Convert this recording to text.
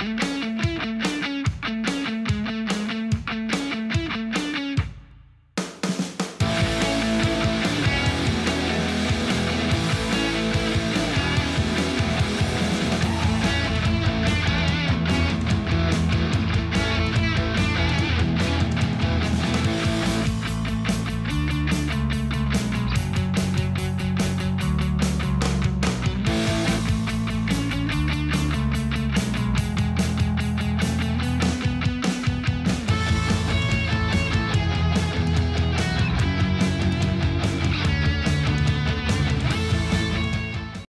Bye.